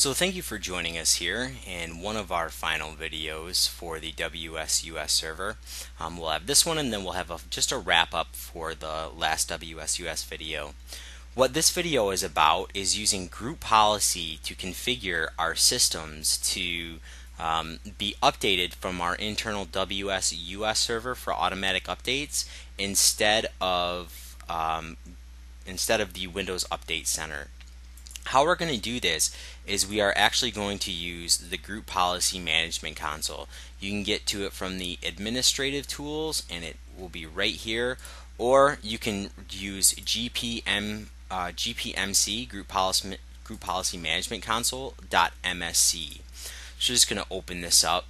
So thank you for joining us here in one of our final videos for the WSUS server. Um, we'll have this one and then we'll have a, just a wrap up for the last WSUS video. What this video is about is using group policy to configure our systems to um, be updated from our internal WSUS server for automatic updates instead of um, instead of the Windows Update Center. How we're going to do this is we are actually going to use the Group Policy Management Console. You can get to it from the administrative tools and it will be right here or you can use GPM, uh, GPMC Group Policy, Group Policy Management Console.msc. So just going to open this up.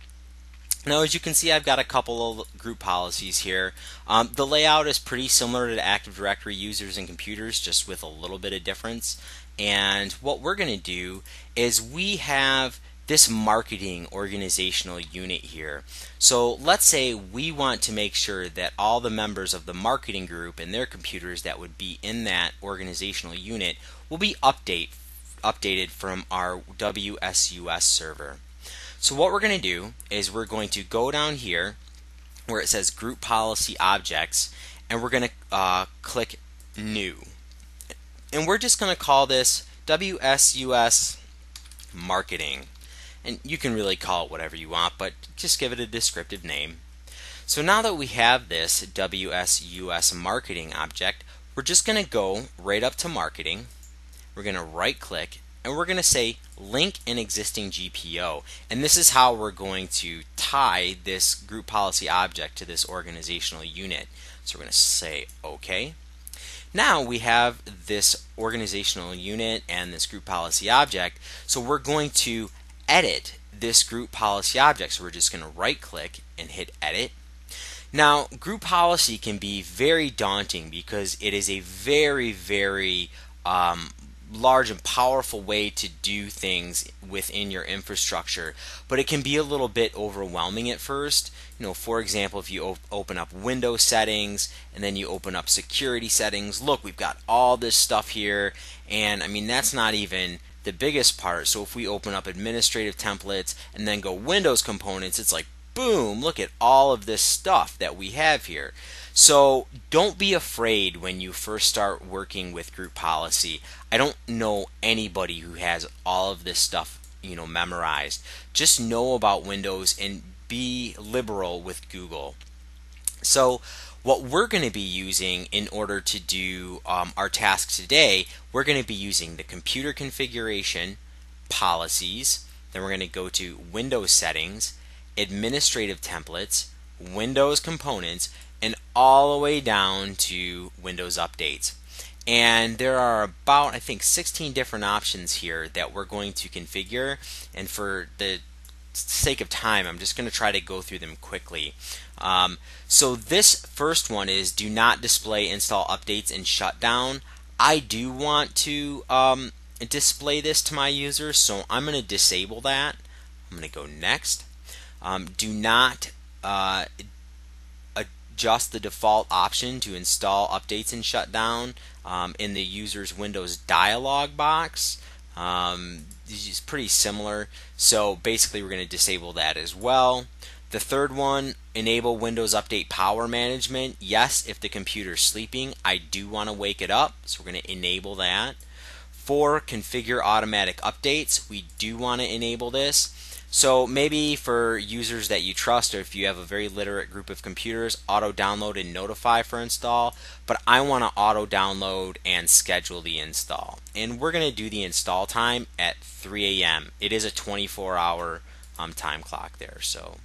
Now as you can see I've got a couple of group policies here. Um, the layout is pretty similar to Active Directory users and computers just with a little bit of difference. And what we're going to do is we have this marketing organizational unit here. So let's say we want to make sure that all the members of the marketing group and their computers that would be in that organizational unit will be update, updated from our WSUS server. So what we're going to do is we're going to go down here where it says group policy objects and we're going to uh, click new and we're just going to call this WSUS marketing. And you can really call it whatever you want, but just give it a descriptive name. So now that we have this WSUS marketing object, we're just going to go right up to marketing. We're going to right click and we're going to say link an existing GPO. And this is how we're going to tie this group policy object to this organizational unit. So we're going to say OK. Now we have this organizational unit and this group policy object. So we're going to edit this group policy object. So we're just going to right click and hit edit. Now, group policy can be very daunting because it is a very, very um, large and powerful way to do things within your infrastructure, but it can be a little bit overwhelming at first. You know, for example, if you op open up Windows settings and then you open up security settings, look, we've got all this stuff here, and I mean, that's not even the biggest part. So if we open up administrative templates and then go Windows components, it's like, boom, look at all of this stuff that we have here. So don't be afraid when you first start working with group policy. I don't know anybody who has all of this stuff, you know, memorized. Just know about Windows and be liberal with Google. So what we're going to be using in order to do um, our task today, we're going to be using the computer configuration, policies, then we're going to go to Windows settings, administrative templates, Windows components, and all the way down to Windows updates. And there are about, I think, 16 different options here that we're going to configure. And for the sake of time, I'm just going to try to go through them quickly. Um, so this first one is do not display install updates and shutdown. I do want to um, display this to my users, so I'm going to disable that. I'm going to go next. Um, do not uh, adjust the default option to install updates and shutdown um, in the user's Windows dialog box. Um, is pretty similar. So basically, we're going to disable that as well. The third one, enable Windows Update Power Management. Yes, if the computer's sleeping, I do want to wake it up, so we're going to enable that. Four, configure automatic updates. We do want to enable this. So maybe for users that you trust or if you have a very literate group of computers, auto download and notify for install, but I want to auto download and schedule the install. And we're going to do the install time at 3 a.m. It is a 24 hour um, time clock there. So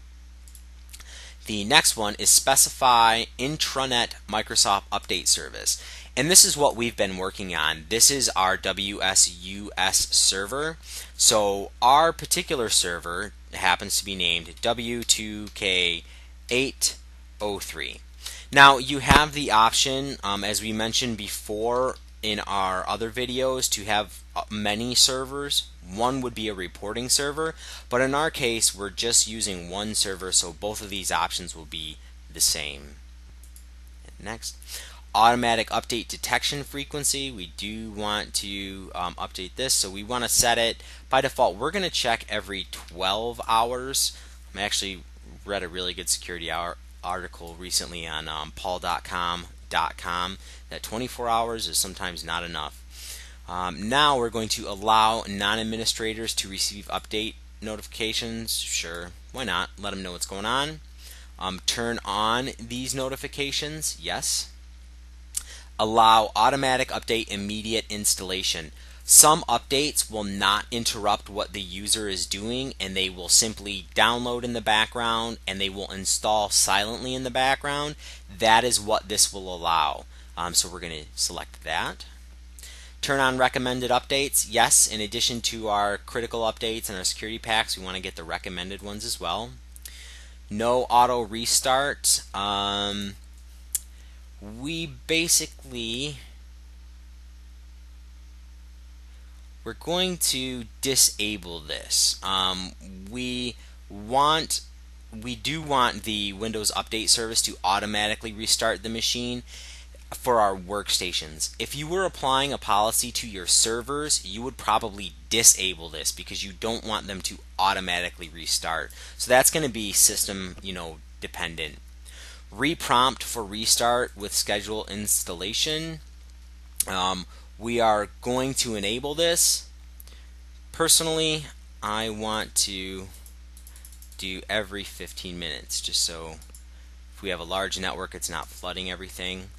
the next one is specify intranet Microsoft Update Service. And this is what we've been working on. This is our WSUS server. So our particular server happens to be named W2K803. Now you have the option, um, as we mentioned before in our other videos, to have uh, many servers. One would be a reporting server, but in our case we're just using one server, so both of these options will be the same. Next. Automatic update detection frequency. We do want to um, update this, so we want to set it by default. We're going to check every 12 hours. I actually read a really good security article recently on um, paul.com.com that 24 hours is sometimes not enough. Um, now we're going to allow non-administrators to receive update notifications. Sure, why not? Let them know what's going on. Um, turn on these notifications. Yes. Allow automatic update immediate installation. Some updates will not interrupt what the user is doing and they will simply download in the background and they will install silently in the background. That is what this will allow. Um, so we're going to select that. Turn on recommended updates. Yes, in addition to our critical updates and our security packs, we want to get the recommended ones as well. No auto restart. Um, we basically we're going to disable this. Um, we want we do want the Windows Update service to automatically restart the machine for our workstations. If you were applying a policy to your servers, you would probably disable this because you don't want them to automatically restart. So that's going to be system, you know, dependent. Reprompt for restart with schedule installation. Um, we are going to enable this. Personally, I want to do every 15 minutes just so if we have a large network it's not flooding everything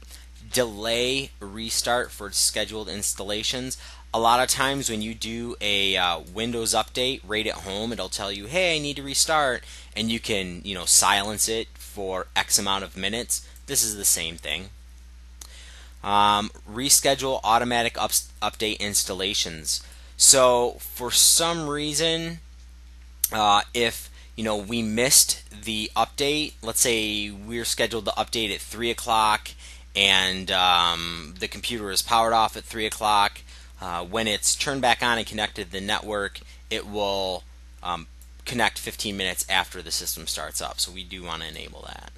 delay restart for scheduled installations. A lot of times when you do a uh, Windows update right at home, it'll tell you, "Hey, I need to restart," and you can, you know, silence it for X amount of minutes. This is the same thing. Um, reschedule automatic up update installations. So for some reason, uh, if you know we missed the update, let's say we're scheduled to update at three o'clock and um, the computer is powered off at 3 o'clock. Uh, when it's turned back on and connected to the network, it will um, connect 15 minutes after the system starts up. So we do want to enable that.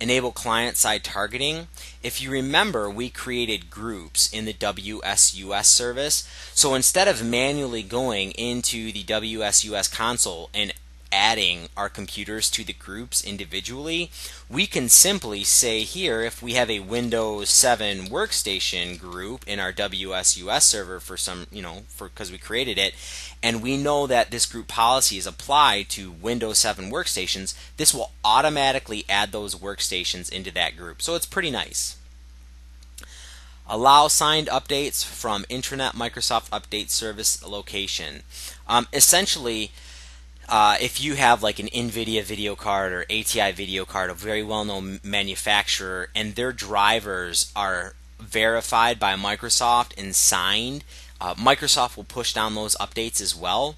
Enable client-side targeting. If you remember, we created groups in the WSUS service. So instead of manually going into the WSUS console and adding our computers to the groups individually, we can simply say here if we have a Windows 7 workstation group in our WSUS server for some, you know, for because we created it, and we know that this group policy is applied to Windows 7 workstations, this will automatically add those workstations into that group. So it's pretty nice. Allow signed updates from Intranet Microsoft Update Service location. Um, essentially, uh, if you have like an NVIDIA video card or ATI video card, a very well known manufacturer, and their drivers are verified by Microsoft and signed, uh, Microsoft will push down those updates as well.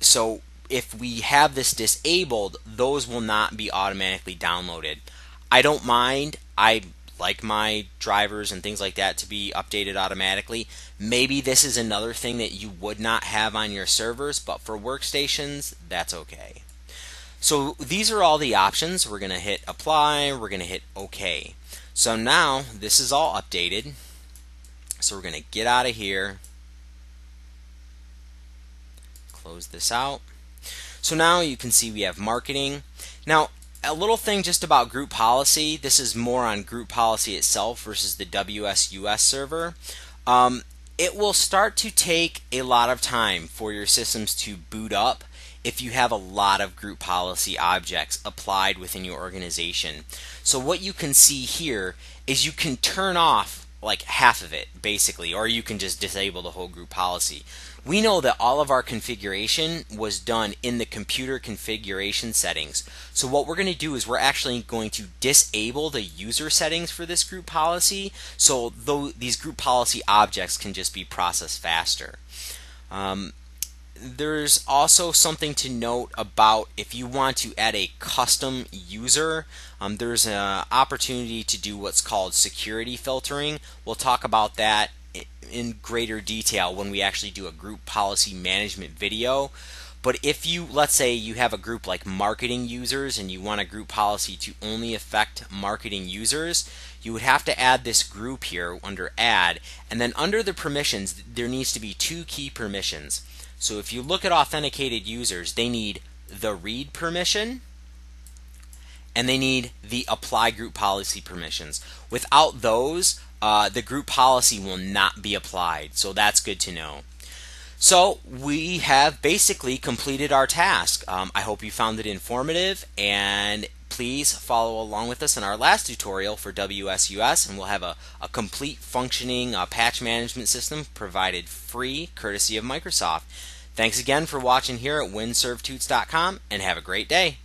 So if we have this disabled, those will not be automatically downloaded. I don't mind. I like my drivers and things like that to be updated automatically. Maybe this is another thing that you would not have on your servers, but for workstations, that's okay. So these are all the options. We're going to hit apply, we're going to hit OK. So now this is all updated. So we're going to get out of here, close this out. So now you can see we have marketing. Now a little thing just about group policy. This is more on group policy itself versus the WSUS server. Um, it will start to take a lot of time for your systems to boot up if you have a lot of group policy objects applied within your organization. So what you can see here is you can turn off like half of it basically or you can just disable the whole group policy we know that all of our configuration was done in the computer configuration settings. So what we're going to do is we're actually going to disable the user settings for this group policy so though these group policy objects can just be processed faster. Um, there's also something to note about if you want to add a custom user um, there's an opportunity to do what's called security filtering. We'll talk about that in greater detail when we actually do a group policy management video But if you, let's say you have a group like marketing users and you want a group policy to only affect marketing users, you would have to add this group here under add. And then under the permissions, there needs to be two key permissions. So if you look at authenticated users, they need the read permission and they need the apply group policy permissions. Without those, uh, the group policy will not be applied. So that's good to know. So we have basically completed our task. Um, I hope you found it informative and please follow along with us in our last tutorial for WSUS and we'll have a, a complete functioning uh, patch management system provided free courtesy of Microsoft. Thanks again for watching here at winsrvtuts.com and have a great day.